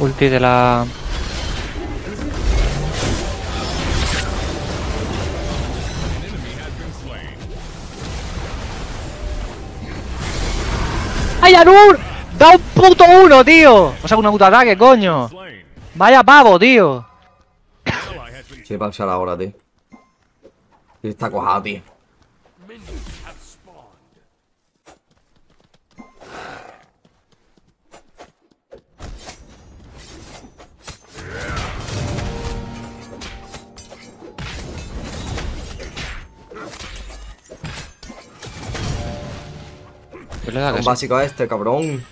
Ulti de la... ¡Ay, Anur! ¡Da un puto uno, tío! O sea, un puto ataque, coño. Vaya pavo, tío. Sí, pausar ahora, tío. Está cojado, tío. Un sí? básico a este, cabrón.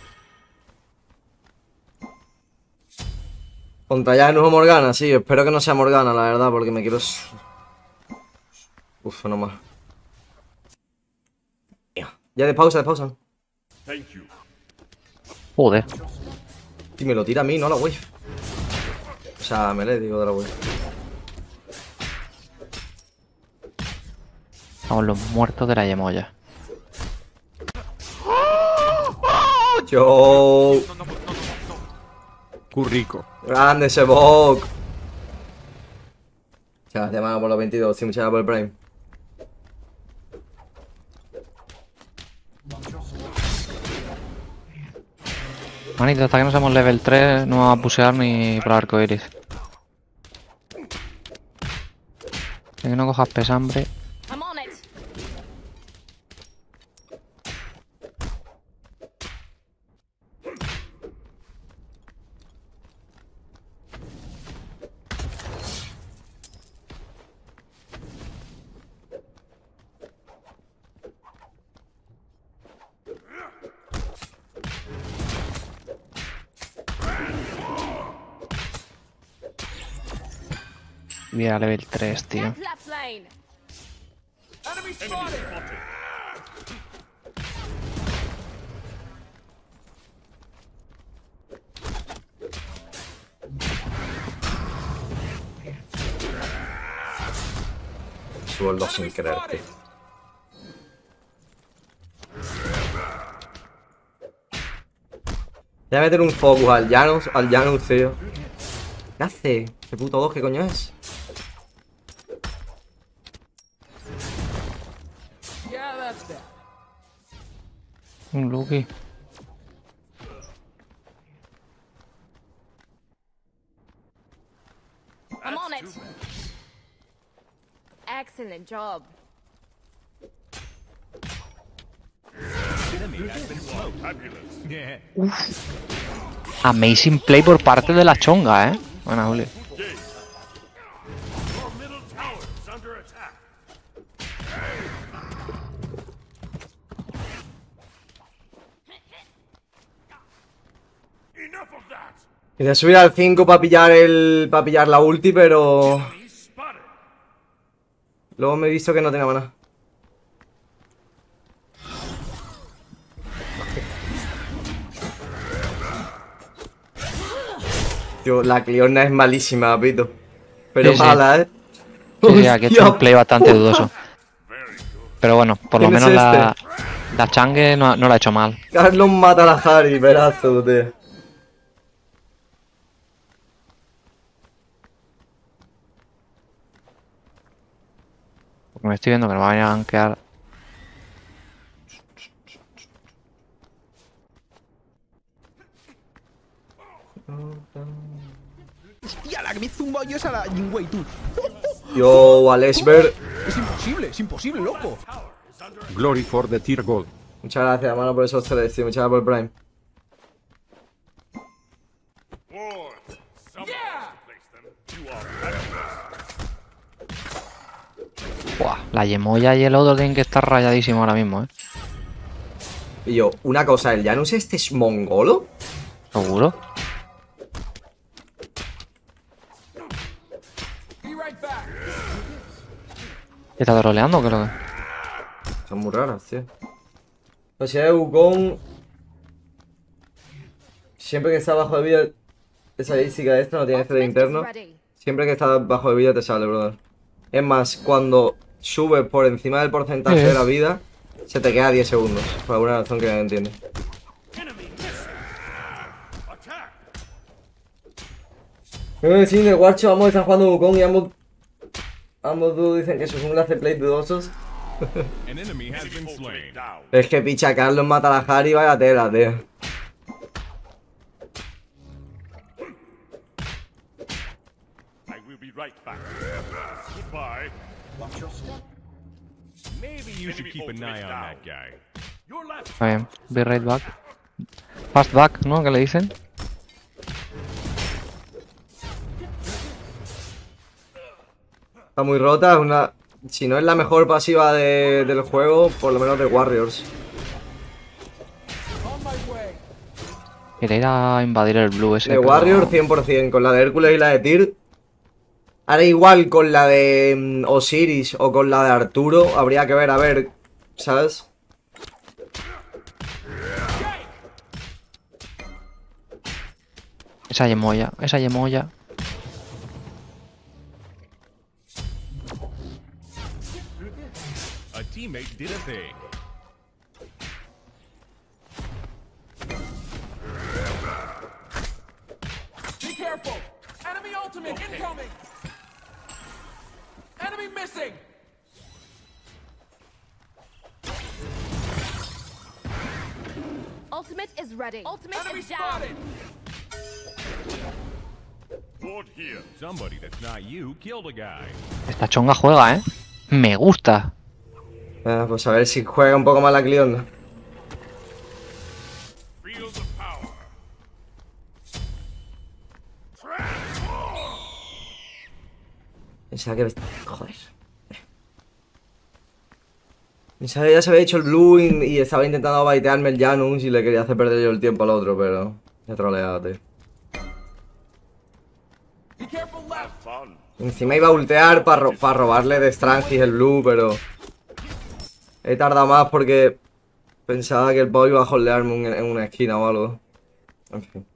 Contra ya no es Morgana, sí. Espero que no sea Morgana, la verdad, porque me quiero... Uf, no más. Ya, Ya de pausa, de pausa. Joder. Y me lo tira a mí, no a la wave. O sea, me le digo de la wave. Estamos los muertos de la yemoya. Yo. Currico. Grande ese bug. Muchas gracias, mano, por los 22. Sí, muchas gracias por el Prime. Manito, hasta que no seamos level 3 no vamos a pusear ni por arco iris. Que no cojas pesambre. I'm on it. Mira, level 3, tío. Subo el 2 sin querer, tío. Voy a meter un focus al Janus, al Janus, tío. ¿Qué hace? ¿Qué puto 2 qué coño es? Un Lucky. I'm on it. Excellent job. Amazing play por parte de la chonga, eh. Buena, Julio. Quería subir al 5 para pillar el. para pillar la ulti, pero. Luego me he visto que no tenía mana. Tío, la Cliona es malísima, pito. Pero Sí, mala, eh. Sí, sí, aquí está un play bastante dudoso. Pero bueno, por lo ¿Quién es menos la, este? la changue no, no la ha hecho mal. Carlos mata a la Harry, pedazo, tío. Porque me estoy viendo que me van a gankear. Hostia, la que me zumba yo es a la Jingwei, tú. Yo, Alexber. Es imposible, es imposible, loco. Glory for the tier gold. Muchas gracias, hermano, por esos tres, tío. Muchas gracias por el Prime. Buah, la yemoya y el otro tienen que estar rayadísimos ahora mismo, eh. Y yo, una cosa, ¿el Janus este es mongolo? Seguro. ¿Qué está troleando o qué es lo que? Son muy raras, tío. O sea, Wukong. Siempre que está bajo de vida. Esa estadística extra no tiene este is interno. Siempre que está bajo de vida te sale, brother. Es más, cuando subes por encima del porcentaje de la vida, se te queda 10 segundos. Por alguna razón que no entiendo. En el del Guarcho ambos están jugando Wukong y ambos... Ambos dúos dicen que su jungla hace play dudosos. Es que picha Carlos mata a la Harry, vaya tela, tío. I will be right back. Goodbye. Maybe you should keep an eye on that guy. Your left Está bien. Be right back. Fast back, ¿no? ¿Qué le dicen? Está muy rota, es una... Si no es la mejor pasiva de- del juego, por lo menos de Warriors. Quiere ir a invadir el blue ese. De Warriors 100%, con la de Hércules y la de Tyr. Ahora igual con la de mm, Osiris o con la de Arturo, habría que ver, a ver, ¿sabes? Esa yemoya, esa yemoya. A teammate did a thing. Ultimate is ready. Ultimate Enemy is down. spotted! Board here. Somebody that's not you killed a guy. Esta chonga juega, ¿eh? Me gusta. Ah, pues a ver si juega un poco más la Cleon. Pensaba que... Joder. Ya se había hecho el blue y, estaba intentando baitearme el Janus y le quería hacer perder yo el tiempo al otro, pero... Left! Fun. Encima iba a ultear para robarle de Strangis el blue, pero... He tardado más porque... Pensaba que el boy iba a holdearme en una esquina o algo. En fin.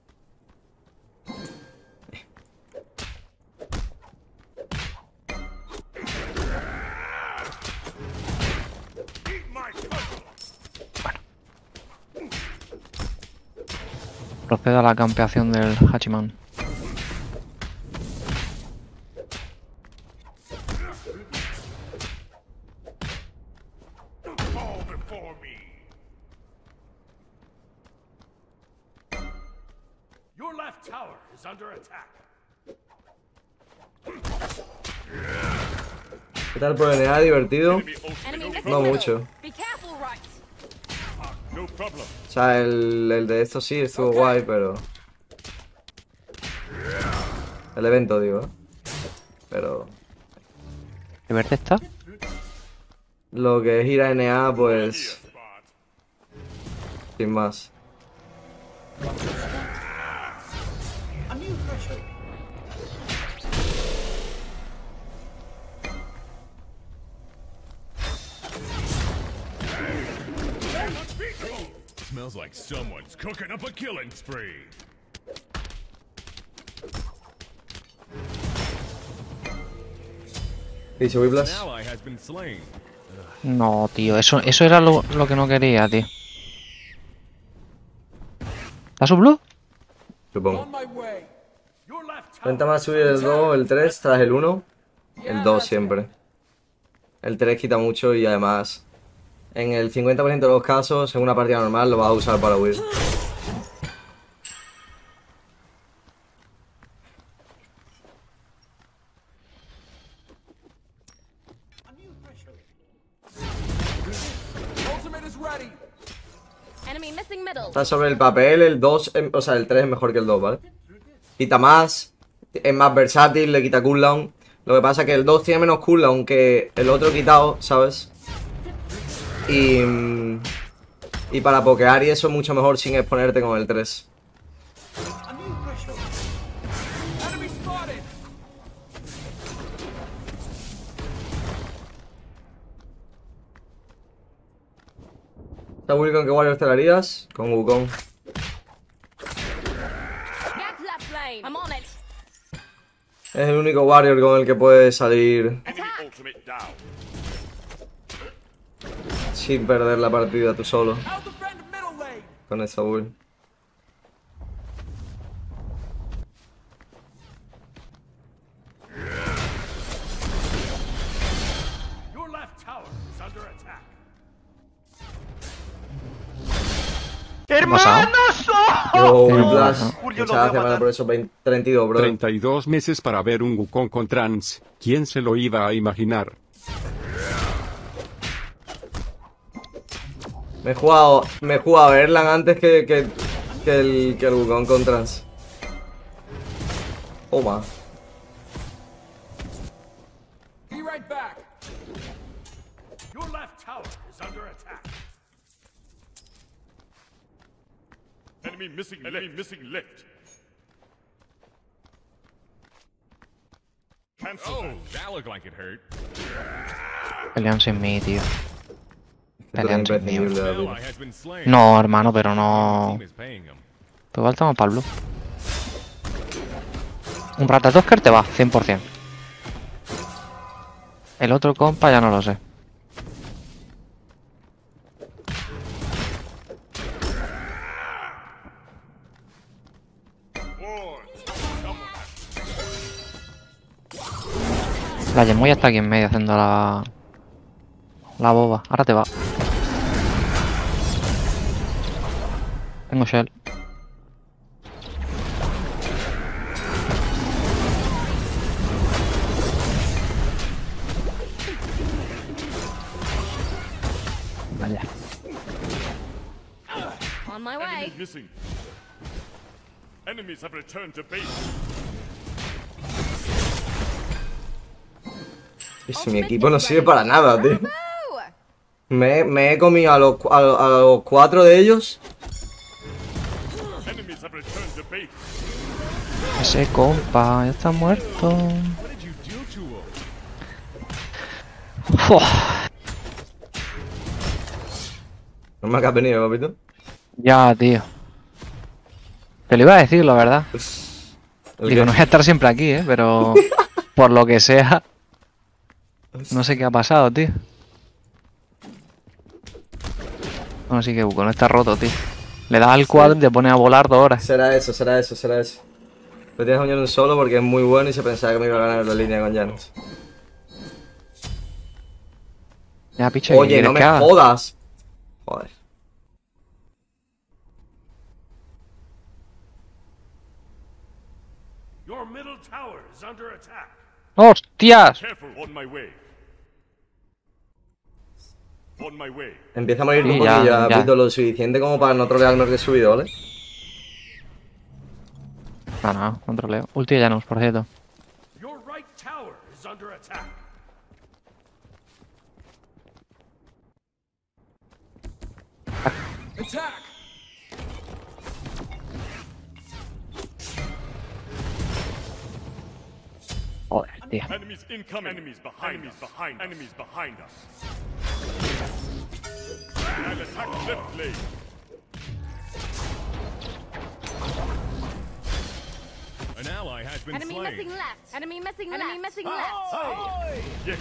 Proceda a la campeación del Hachiman. ¿Qué tal por NA? ¿Divertido? No, mucho. O sea, el, el de esto sí estuvo guay, pero... El evento, digo. ¿eh? Pero... ¿De verde está? Lo que es ir a NA, pues... Sin más. Cooking up a killing spree. Dice Whiplash. An ally has been slain. No, tío, eso, eso era lo, lo que no quería, tío. ¿Está su blue? Supongo. Renta más subir el 2, el 3 tras el 1. El 2 siempre. El 3 quita mucho y además... En el 50% de los casos, en una partida normal, lo vas a usar para huir. Está sobre el papel, el 2, em- o sea, el 3 es mejor que el 2, ¿vale? Quita más, es más versátil, le quita cooldown. Lo que pasa es que el 2 tiene menos cooldown que el otro quitado, ¿sabes? Y... Y para pokear y eso es mucho mejor sin exponerte con el 3. Enemy spotted! ¿Está Will con qué Warriors te la harías? Con Wukong. Es el único Warrior con el que puedes salir sin perder la partida tú solo. Con esa bull. ¡Hermanos! Yo, 32, meses para ver un Wukong con trans. ¿Quién se lo iba a imaginar? Me he jugado, me he jugado a Erlang antes que, que, que el, que el Wukong con trans. Toma. Be right back. Your left tower is under attack. Enemy missing enemy missing. Cancel. Oh, that looked like it hurt. Mí, tío. Esto es Pelean sin mí. imprescindible, An David. ally has been slain. No, hermano, pero no. Pues el blue. Un Ratatosker te va, 100%. El otro compa ya no lo sé. La Yemoya está aquí en medio haciendo la... La boba. Ahora te va. Tengo shell. Vaya. On my way. Enemy missing. Enemies have returned to base. Y si mi equipo no sirve para nada, tío. Me, me he comido a los, a, a los cuatro de ellos. Ese compa ya está muerto. Uf, No me has venido, papito. ya, tío. Te lo iba a decir, la verdad. Digo, que- no voy a estar siempre aquí, ¿eh? Pero por lo que sea, no sé qué ha pasado, tío. No, sí que Buco no está roto, tío. Le das al cuadro y te pone a volar dos horas. Será eso, será eso, será eso. Lo tienes a un solo porque es muy bueno y se pensaba que me iba a ganar la línea con Janus. Ya, picho, ¿qué Oye, no me jodas. Joder. Your middle tower is under attack. ¡Hostias! Careful. On my way. On my way. Empieza a morir Sí, un ya, poquillo, ya. papito, lo suficiente como para no trolearme el subido, ¿vale? No, no, controleo. Ulti de Janus, por cierto. Your right tower is under attack. Attack. Joder, tío. An ally has been Enemy slain. missing left. Enemy missing left. Enemy missing left. Yes.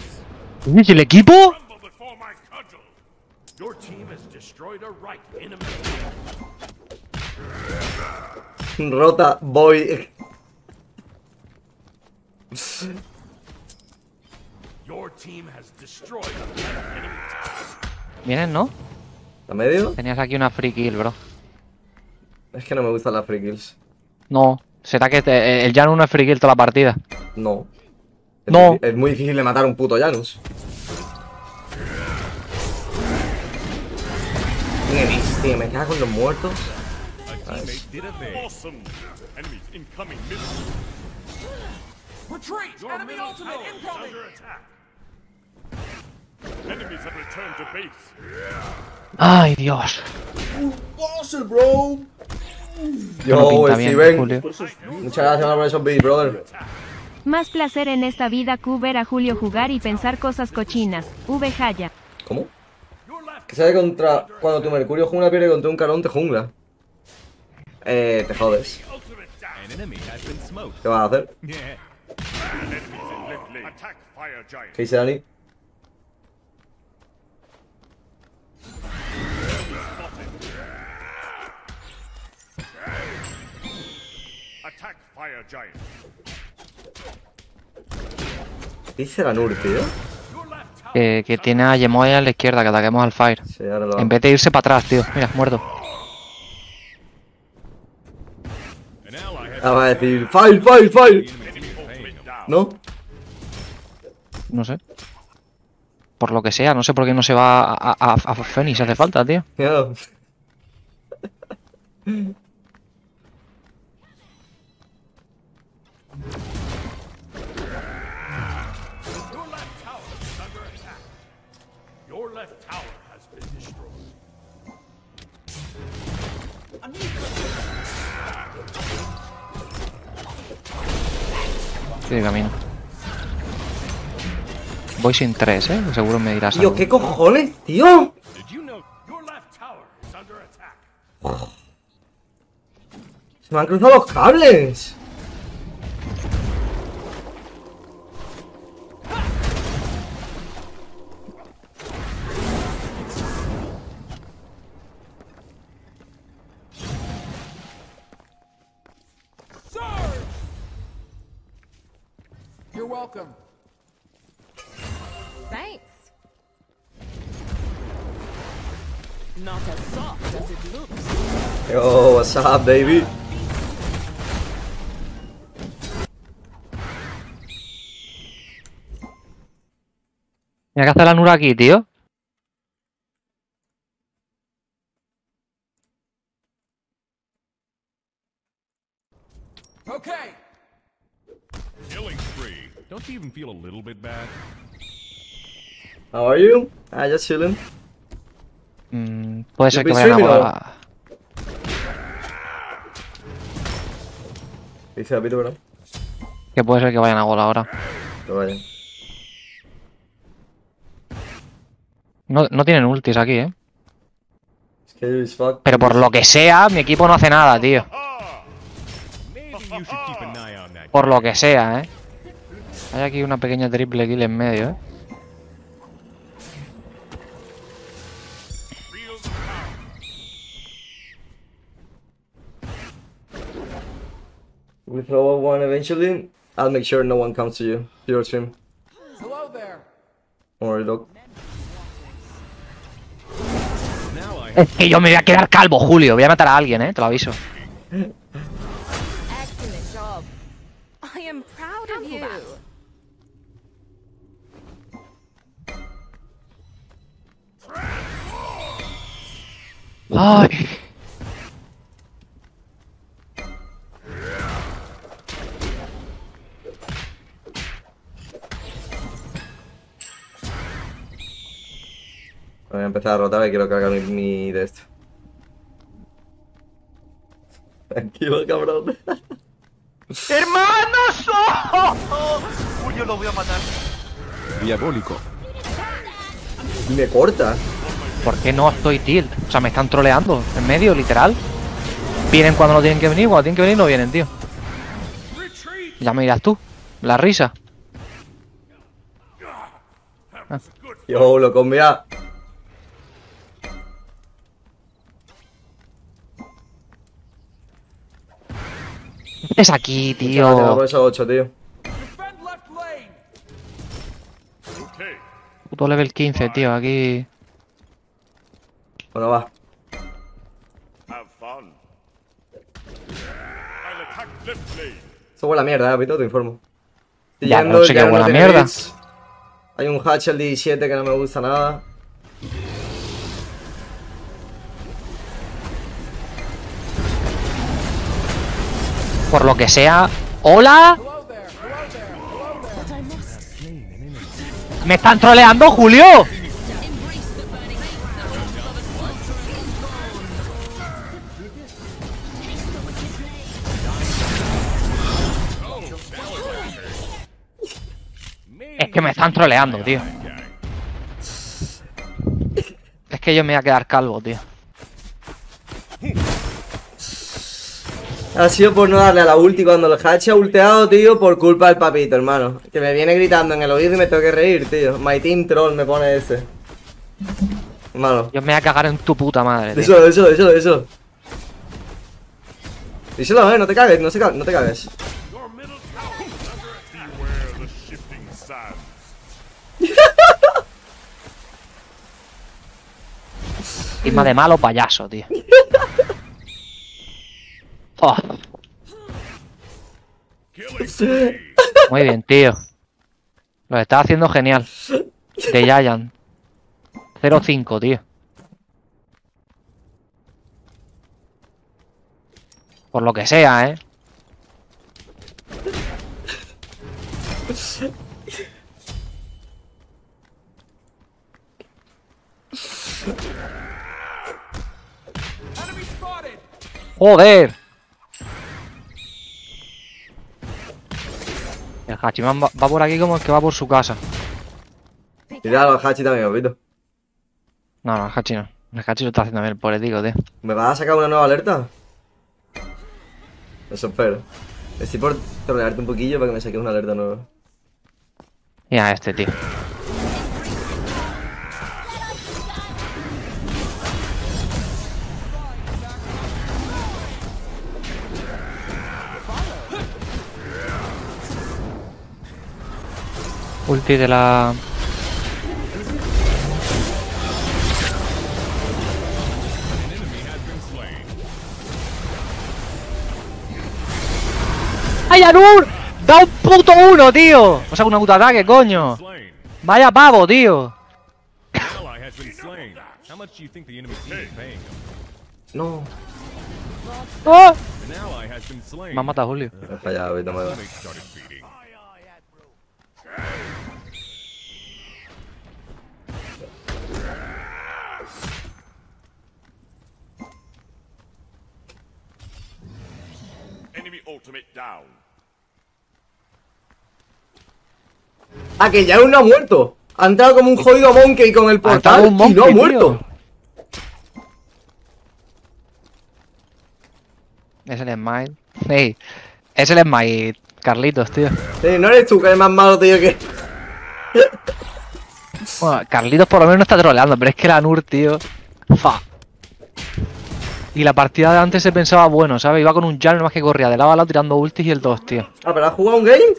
¿Y el equipo? Your team has destroyed a right enemy. Rota, voy. Your team has destroyed a left enemy. Vienen, ¿no? ¿A medio? Tenías aquí una free kill, bro. Es que no me gustan las free kills. No, será que te- el Janus no es free kill toda la partida. No. Es No. muy- es muy difícil de matar a un puto Janus. Enemies, tío, me cago en los muertos. A teammate did a thing. Yo, No pinta bien, Steven. Julio. Muchas gracias por esos beats, brother. Más placer en esta vida que ver a Julio jugar y pensar cosas cochinas. V. Jaya. ¿Cómo? Que sabe contra. Cuando tu Mercurio jungla pierde contra un Caronte jungla. Eh, te jodes. ¿Qué vas a hacer? ¿Qué dice Dani? ¿Qué dice la Nur, tío? Que, que tiene a Yemoya a la izquierda, que ataquemos al Fire. Sí, ahora lo En vez de irse para atrás, tío. Mira, muerto. Ah, va a decir, fire, fire, fire. ¿No? No sé. Por lo que sea, no sé por qué no se va a, a, si hace falta, tío. Estoy de camino. Voy sin tres, eh. Seguro me dirás. Tío, algo. ¿qué cojones, tío? Se me han cruzado los cables. Yo, up, baby? Mira que hace la Nura aquí, tío. Okay. Killing spree. Don't you even feel a little bit bad? How are you? Ah, just chilling. Mm, puede ser que been vayan a Dice. Que puede ser que vayan a volar ahora. No, no tienen ultis aquí, eh. Pero por lo que sea, mi equipo no hace nada, tío. Por lo que sea, eh. Hay aquí una pequeña triple kill en medio, eh. We throw up one eventually. I'll make sure no one comes to you. To your stream. Hello there. Don't worry, dog. Es que yo me voy a quedar calvo, Julio. Voy a matar a alguien, eh. Te lo aviso. Ay. Voy a empezar a rotar y quiero cargar mi, mi de esto. Tranquilo, cabrón. ¡Hermanos! Uy, yo lo voy a matar. Diabólico. Y me corta. ¿Por qué no estoy tilt? O sea, me están troleando. En medio, literal. Vienen cuando no tienen que venir, cuando tienen que venir no vienen, tío. Ya me dirás tú. La risa. Yo, lo combia. Es aquí, tío. por eso 8, tío. Puto level 15, tío. Aquí. Bueno, va. Esto huele a mierda, eh, Pito, te informo. Estoy Ya, no sé qué mierda. Hay un hatch el 17 que no me gusta nada. Por lo que sea. ¡Hola! ¡Me están troleando, Julio! Es que me están troleando, tío. Es que yo me voy a quedar calvo, tío. Ha sido por no darle a la ulti cuando el hatch ha ulteado, tío, por culpa del papito, hermano. Que me viene gritando en el oído y me tengo que reír, tío. My team troll me pone ese. Hermano. Yo me voy a cagar en tu puta madre, tío. Díselo, díselo, díselo, díselo. Díselo, eh, no te cagues, no, se ca- no te cagues. Encima de malo payaso, tío. Oh, Killing spree. Muy bien, tío. Lo está haciendo genial. De Giant. 0-5, tío. Por lo que sea, ¿eh? ¡Joder! El Hachiman va, va por aquí como el que va por su casa. Mira al Hachi también, papito. No, no, el Hachi no. El Hachi lo está haciendo bien, el político, tío. ¿Me vas a sacar una nueva alerta? Eso espero. Estoy por trolearte un poquillo para que me saques una alerta nueva. Mira este, tío. Ulti de la... ¡Ay, Anur! ¡Da un puto uno, tío! O sea, un puto ataque, coño. Vaya pavo, tío. An ally has been slain. How much do you think the enemy team is paying them? No. ¡Oh! Me ha matado Julio. Me he fallado, me he dado. They started feeding. Enemy ultimate down. Ah, que ya aún no ha muerto. Ha entrado como un jodido monkey con el entrado portal un y no ha monkey, muerto. Es el Smite. Ey, es el Smite, Carlitos, tío. Sí, no eres tú que eres más malo, tío, que... Bueno, Carlitos por lo menos no está troleando, pero es que la Nur, tío. Fa. Y la partida de antes se pensaba bueno, ¿sabes? Iba con un Jan más que corría de lado a lado tirando ultis y el 2, tío. Ah, pero has jugado un game.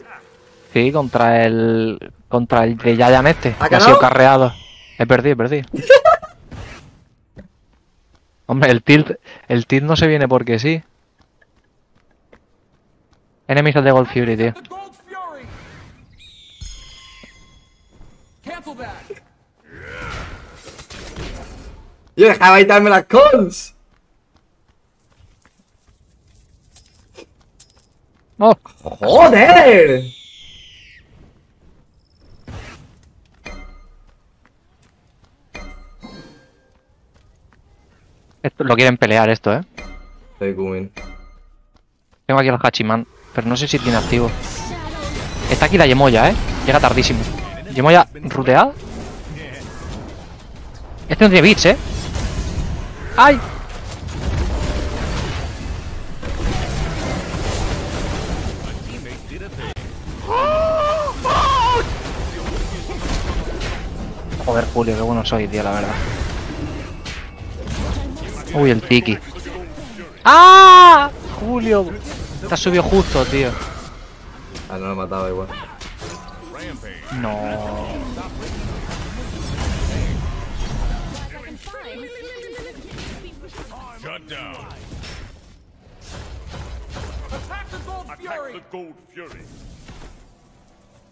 Sí, contra el. Contra el de Yayan este, ¿Ha que ha sido carreado. He perdido, he perdido. Hombre, el tilt. El tilt no se viene porque sí. Enemies de Gold Fury, tío. Yo dejaba de darme las cons. ¡Oh! ¡Joder! Esto, lo quieren pelear esto, eh. Estoy coming. Tengo aquí al Hachiman, pero no sé si tiene activo. Está aquí la Yemoya, eh. Llega tardísimo. Yemoya ruteada. Este no tiene bits, eh. ¡Ay! Julio, qué bueno soy, tío, la verdad. Uy, el tiki. ¡Ah! Julio. Te has subido justo, tío. Ah, no lo he matado igual. No.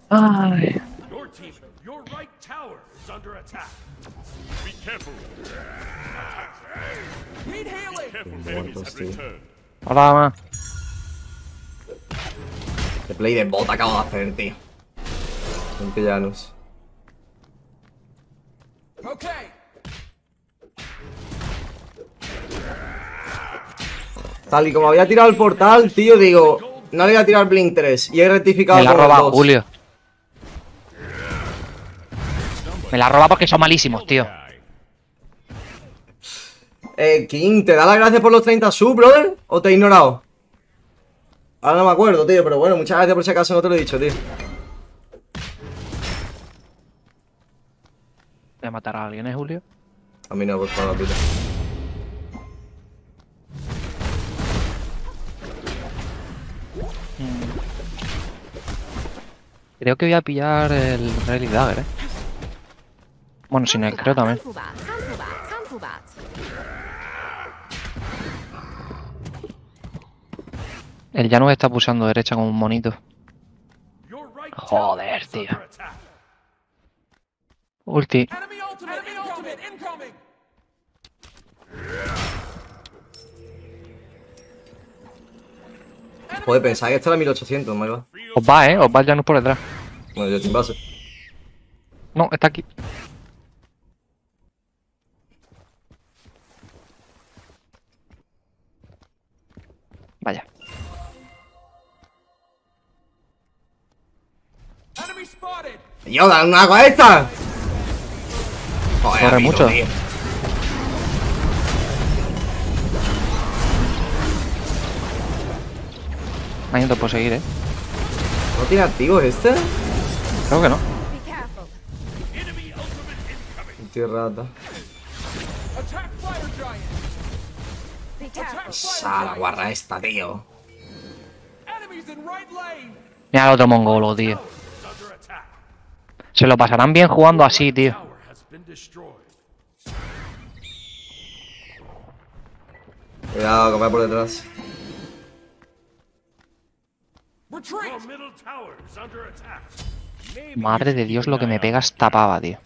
Ay. Is under attack. Be careful. Need healing. Careful, Muertos, enemies have tío. returned. Hola, mamá. El play de bot acabo de hacer, tío. Gente llanos. Okay. Tal y como había tirado el portal, tío, digo, no le voy a tirar Blink 3 y he rectificado Me la con el roba 2. Julio. Me la roba porque son malísimos, tío. Eh, King, ¿te da las gracias por los 30 sub, brother? ¿O te he ignorado? Ahora no me acuerdo, tío, pero bueno, muchas gracias por si acaso no te lo he dicho, tío. Voy a matar a alguien, ¿eh, Julio? A mí no, por favor, puta. Creo que voy a pillar el Rally Dagger, eh. Bueno, sin el creo también. El Janus está pulsando derecha como un monito. Joder, tío. Ulti. Joder, pensaba que esto era 1800, me va. Os va, eh. Os va el Janus por detrás. Bueno, yo estoy en base. No, está aquí. ¡Yo, dale una con esta! Joder, Corre amigo, mucho. tío. Me ha ido por seguir, eh. ¿No tiene activos este? Creo que no. Tío rata. Esa la guarra esta, tío. Mira el otro mongolo, tío. Se lo pasarán bien jugando así, tío. Cuidado, que va por detrás. Madre de Dios, lo que me pega esta pava, tío.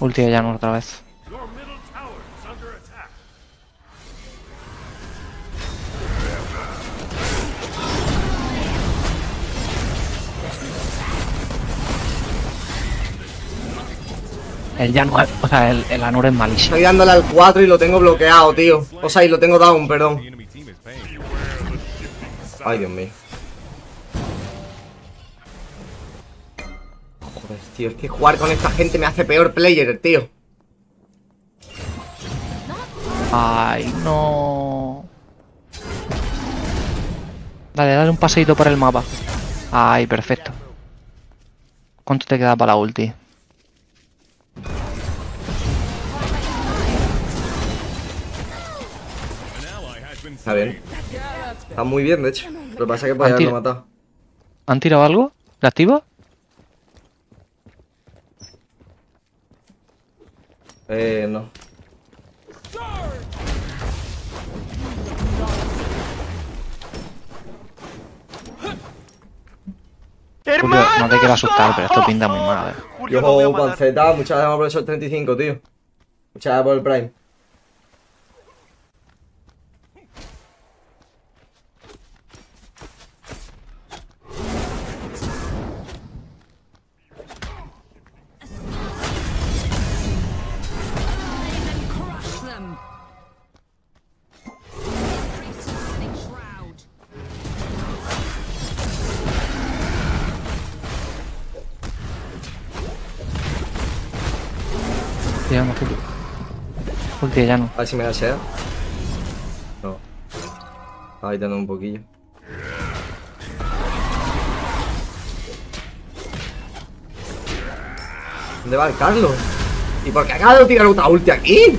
Ulti de Janus otra vez. El Janus, o sea, el, el Anur es malísimo. Estoy dándole al 4 y lo tengo bloqueado, tío. O sea, y lo tengo down, perdón. Ay, Dios mío. Joder, tío, es que jugar con esta gente me hace peor player, tío. Ay, no. Dale, dale un paseíto por el mapa. Ay, perfecto. ¿Cuánto te queda para la ulti? Está bien. Está muy bien, de hecho. Lo que pasa es que podía haberlo matado. ¿Han tirado algo? ¿De activo? Eh, no. Julio, no te quiero asustar, pero esto pinta muy mal, eh. Yo, panceta, muchas gracias por esos 35, tío. Muchas gracias por el Prime. A ver si me da SEA. No. Ahí tengo un poquillo. ¿Dónde va el Carlos? ¿Y por qué acaba de tirar otra ulti aquí?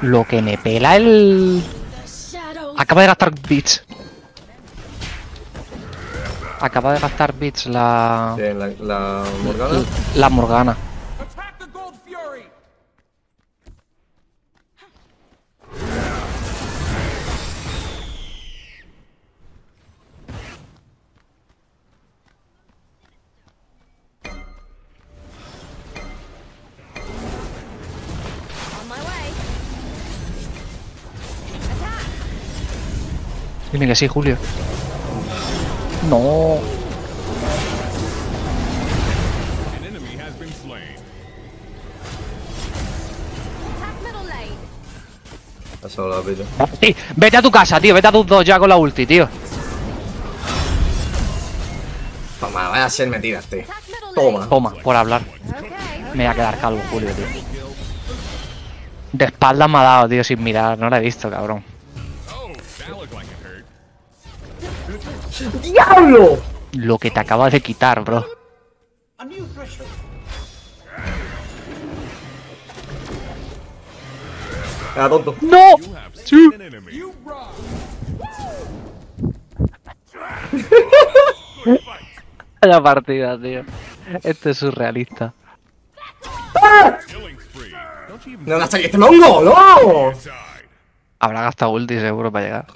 Lo que me pela el... Acaba de gastar bits. Acaba de gastar bits la... La, la Morgana. La Morgana. Dime que sí, Julio. No. Pita. Sí, vete a tu casa, tío. Vete a tus dos ya con la ulti, tío. Toma, vaya a ser metidas, tío. Attack middle Toma. Toma, por hablar. Me voy a quedar calvo, Julio, tío. De espaldas me ha dado, tío, sin mirar. No la he visto, cabrón. ¡Diablo! Lo que te acabas de quitar, bro. Era tonto. ¡No! Sí. Vaya partida, tío. Este es surrealista. Even ¡No gasta este mongo! ¡No! Habrá gastado ulti seguro para llegar.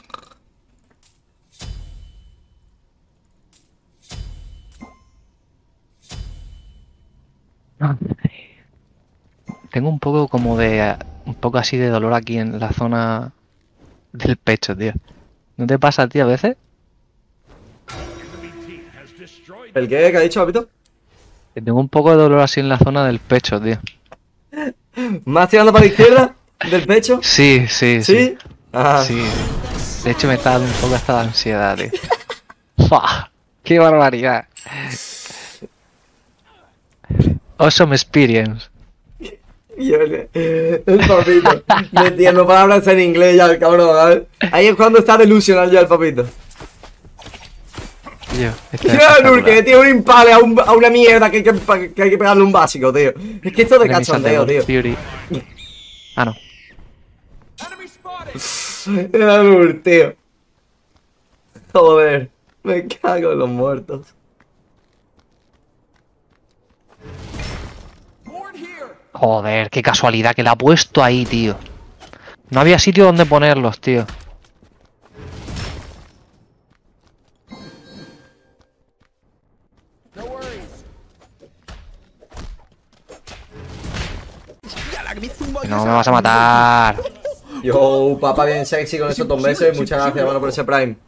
Tengo un poco como de... Un poco así de dolor aquí en la zona del pecho, tío. ¿No te pasa a ti a veces? ¿El qué? ¿Qué ha dicho, papito? Que tengo un poco de dolor así en la zona del pecho, tío. ¿Más tirando para la izquierda? ¿Del pecho? Sí, sí, sí. ¿Sí? Ah, Sí. De hecho me está dando un poco hasta de ansiedad, tío. ¡Fua! ¡Qué barbaridad! Awesome experience. Yo El papito. Metiendo palabras en inglés ya el cabrón. Ahí es cuando está delusional ya el papito. Tío, Nur, que tiene un impale a, un- a una mierda que hay que, que hay que pegarle un básico, tío. Es que esto es de cachondeo, tío. Ah, no. Nur, tío. Joder. Me cago en los muertos. Joder, qué casualidad que la ha puesto ahí, tío. No había sitio donde ponerlos, tío. No me vas a matar. Yo, papá bien sexy con esos dos meses. Muchas gracias, hermano, por ese Prime.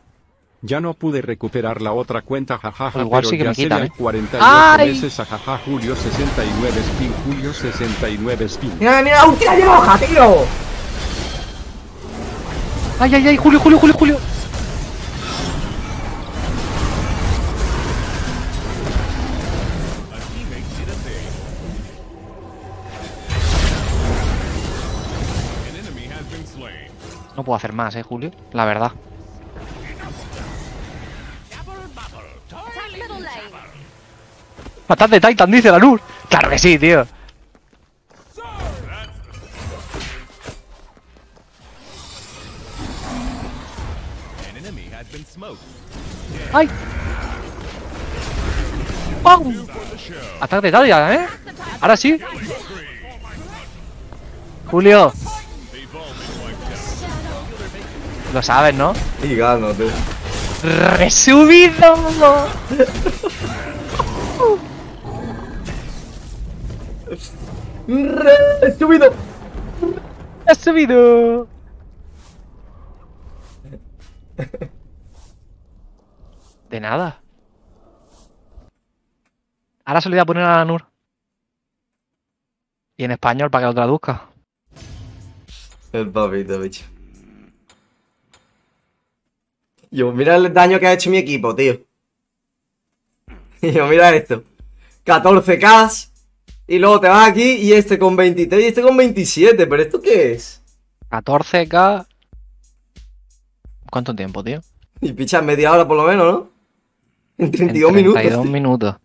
Ya no pude recuperar la otra cuenta, jajaja, Igual pero sí que ya me quitan, serían ¿eh? 48 ¡Ay! meses, jajaja, Julio 69 spin, Julio 69 spin. Mira, mira, la última hoja, tío. ¡Ay, ay, ay! ¡Julio, Julio, Julio, Julio! No puedo hacer más, eh, Julio. La verdad. ¡Matad de Titan! Dice la luz. ¡Claro que sí, tío! ¡Ay! ¡Pum! Ataque de Titan, ¿eh? Ahora sí. Julio. Lo sabes, ¿no? Y gano, tío. ¡Resubido! Re- ¡Subido! ¡Resubido! De nada. Ahora se lo voy a poner a la Nur. Y en español para que lo traduzca. El papito, bicho. Yo, mira el daño que ha hecho mi equipo, tío. Yo, mira esto. 14k. Y luego te vas aquí y este con 23 y este con 27. ¿Pero esto qué es? 14k. ¿Cuánto tiempo, tío? Y picha media hora por lo menos, ¿no? En En 32 minutos. 32 tío. minutos.